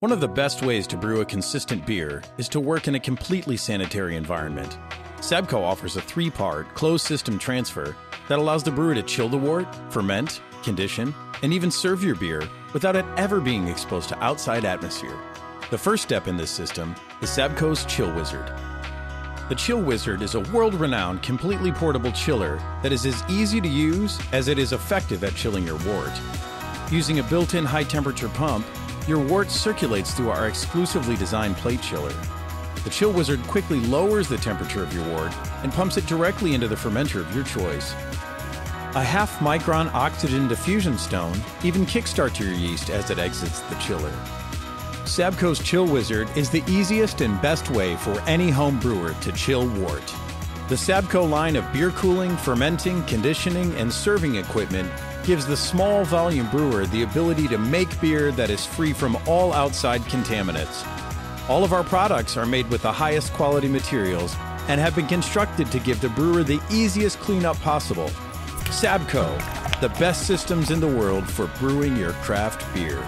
One of the best ways to brew a consistent beer is to work in a completely sanitary environment. Sabco offers a three part, closed system transfer that allows the brewer to chill the wort, ferment, condition, and even serve your beer without it ever being exposed to outside atmosphere. The first step in this system is Sabco's Chill Wizard. The Chill Wizard is a world renowned, completely portable chiller that is as easy to use as it is effective at chilling your wort. Using a built in high temperature pump, your wort circulates through our exclusively designed plate chiller. The Chill Wizard quickly lowers the temperature of your wort and pumps it directly into the fermenter of your choice. A half micron oxygen diffusion stone even kickstarts your yeast as it exits the chiller. Sabco's Chill Wizard is the easiest and best way for any home brewer to chill wort. The Sabco line of beer cooling, fermenting, conditioning, and serving equipment gives the small volume brewer the ability to make beer that is free from all outside contaminants. All of our products are made with the highest quality materials and have been constructed to give the brewer the easiest cleanup possible. Sabco, the best systems in the world for brewing your craft beer.